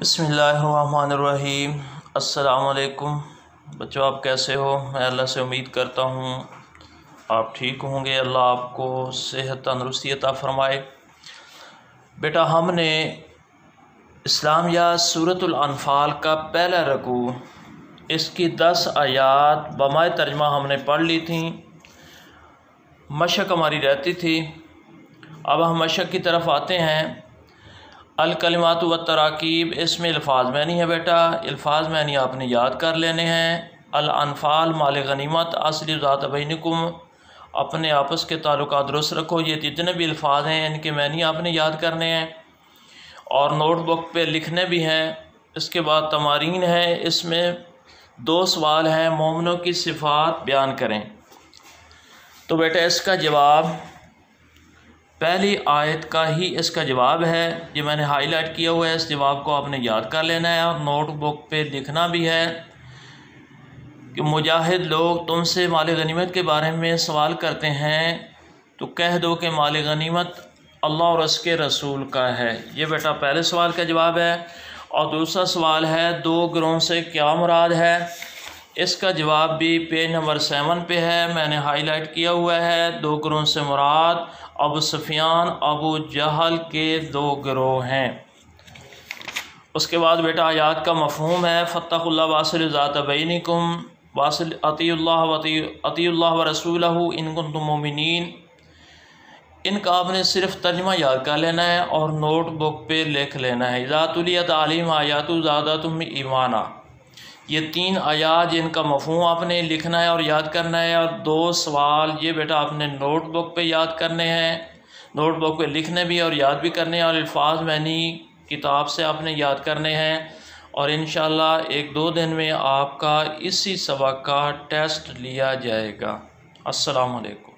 بسم اللہ الرحمن الرحیم۔ السلام علیکم۔ بچوں، آپ کیسے ہو؟ میں اللہ سے امید کرتا ہوں آپ ٹھیک ہوں گے۔ اللہ آپ کو صحت تندرستی عطا فرمائے۔ بیٹا، ہم نے اسلام یا صورت الانفال کا پہلا رکوع، اس کی دس آیات بمائے ترجمہ ہم نے پڑھ لی تھیں۔ مشق ہماری رہتی تھی۔ اب ہم مشق کی طرف آتے ہیں۔ الکلمات و تراکیب اس میں الفاظ میں نہیں ہے بیٹا، الفاظ میں نہیں آپ نے یاد کر لینے ہیں۔ الانفال، مال غنیمت، اصلی ذات بینکم، اپنے آپس کے تعلقات درست رکھو، یہ جتنے بھی الفاظ ہیں، ان کے معنی آپ نے یاد کرنے ہیں۔ اور نوٹ بک پہ لکھنے بھی ہیں۔ اس کے بعد تمارین ہے اس میں دو سوال ہیں، مومنوں کی صفات بیان کریں۔ تو بیٹا، اس کا جواب پہلی آیت کا ہی اس کا جواب ہے۔ یہ میں نے ہائی لائٹ کیا ہوا ہے، اس جواب کو آپ نے یاد کر لینا ہے۔ اور نوٹ بک پہ لکھنا بھی ہے کہ مجاہد لوگ تم سے مال غنیمت کے بارے میں سوال کرتے ہیں، تو کہہ دو کہ مال غنیمت اللہ اور اس کے رسول کا ہے۔ یہ بیٹا پہلے سوال کا جواب ہے اور دوسرا سوال ہے، دو گروہ سے کیا مراد ہے؟ اس کا جواب بھی پیج نمبر سیون پہ ہے، میں نے ہائی لائٹ کیا ہوا ہے دو گروہ سے مراد، ابو سفیان، ابو جہل کے دو گروہ ہیں۔ اس کے بعد بیٹا آیات کا مفہوم ہے، فتح اللہ واصل ذات بینکم، واصل عطی اللہ و عطی اللہ و رسول ان کن مومنین۔ ان کا آپ نے صرف ترجمہ یاد کر لینا ہے اور نوٹ بک پہ لکھ لینا ہے۔ ذات الیہ تعلیم آیات زیادہ تم ایمانہ یہ تین آیات جن کا مفہوم آپ نے لکھنا ہے اور یاد کرنا ہے اور دو سوال یہ بیٹا آپ نے نوٹ بک پہ یاد کرنے ہیں، نوٹ بک پہ لکھنے بھی اور یاد بھی کرنے ہیں اور الفاظ معنی کتاب سے آپ نے یاد کرنے ہیں اور انشاءاللہ ایک دو دن میں آپ کا اسی سبق کا ٹیسٹ لیا جائے گا۔ السلام علیکم۔